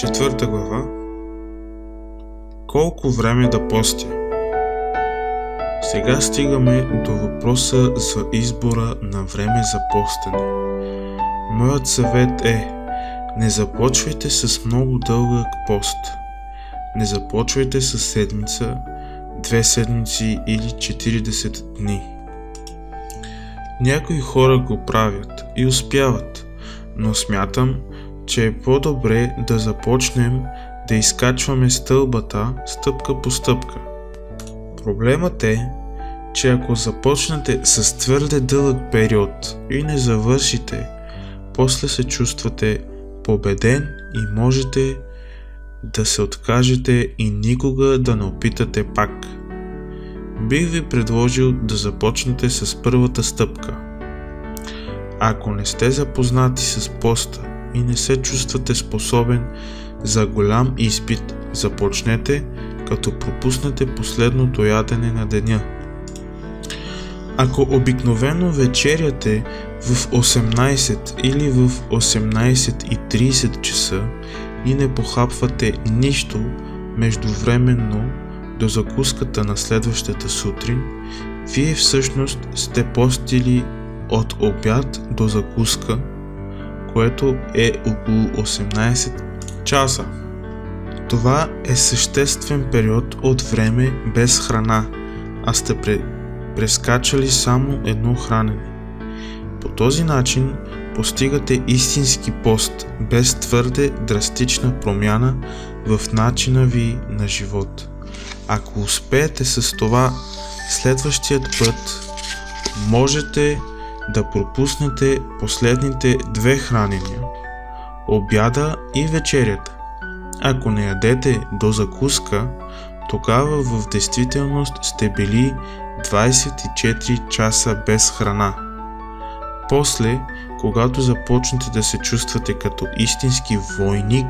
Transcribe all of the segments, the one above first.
Четвърта глава Колко време да постя? Сега стигаме до въпроса за избора на време за постене. Моят съвет е не започвайте с много дълъг пост. Не започвайте с седмица, две седмици или 40 дни. Някои хора го правят и успяват, но смятам, че е по-добре да започнем да изкачваме стълбата стъпка по стъпка. Проблемът е, че ако започнете с твърде дълъг период и не завършите, после се чувствате победен и можете да се откажете и никога да не опитате пак. Бих ви предложил да започнете с първата стъпка. Ако не сте запознати с поста и не се чувствате способен за голям изпит, започнете като пропуснете последното ядене на деня. Ако обикновено вечеряте в 18 или в 18.30 часа и не похапвате нищо междувременно до закуската на следващата сутрин, вие всъщност сте постили от обяд до закуска което е около 18 часа. Това е съществен период от време без храна, а сте прескачали само едно хранене. По този начин постигате истински пост без твърде драстична промяна в начина ви на живот. Ако успеете с това следващият път, можете да пропуснете последните две хранения – обяда и вечерята. Ако не ядете до закуска, тогава в действителност сте били 24 часа без храна. После, когато започнете да се чувствате като истински войник,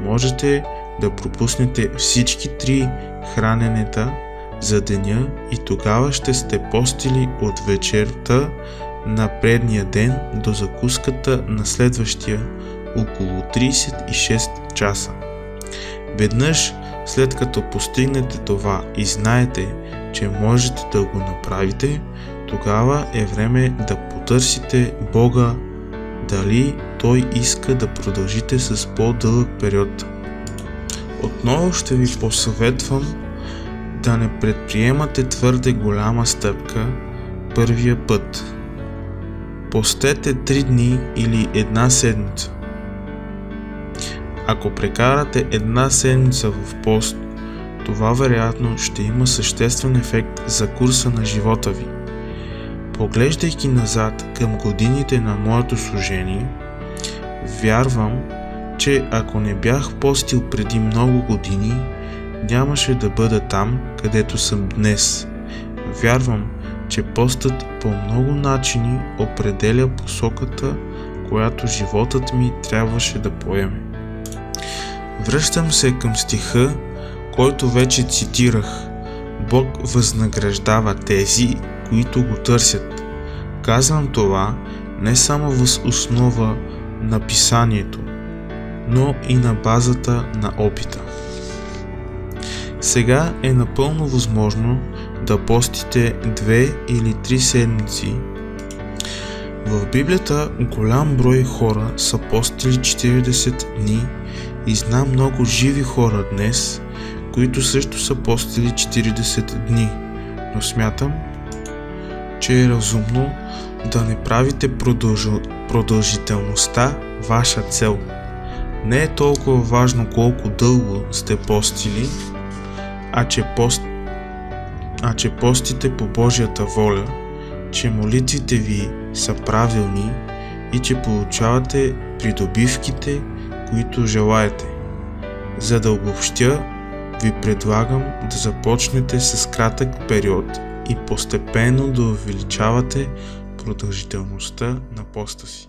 можете да пропуснете всички три храненета за деня и тогава ще сте постили от вечерта на предния ден до закуската на следващия около 36 часа. Веднъж след като постигнете това и знаете, че можете да го направите, тогава е време да потърсите Бога дали Той иска да продължите с по-дълъг период. Отново ще ви посъветвам да не предприемате твърде голяма стъпка първия път. Постете 3 дни или една седмица. Ако прекарате една седмица в пост, това вероятно ще има съществен ефект за курса на живота ви. Поглеждайки назад към годините на моето служение, вярвам, че ако не бях постил преди много години, нямаше да бъда там, където съм днес. Вярвам, че постът по много начини определя посоката, която животът ми трябваше да поеме. Връщам се към стиха, който вече цитирах. Бог възнаграждава тези, които го търсят. Казвам това не само въз основа на писанието, но и на базата на опита. Сега е напълно възможно да постите две или три седмици. В Библията голям брой хора са постили 40 дни и знам много живи хора днес, които също са постили 40 дни, но смятам, че е разумно да не правите продължителността ваша цел. Не е толкова важно колко дълго сте постили, а че, пост, а че постите по Божията воля, че молитвите ви са правилни и че получавате придобивките, които желаете. За да обобщя, ви предлагам да започнете с кратък период и постепенно да увеличавате продължителността на поста си.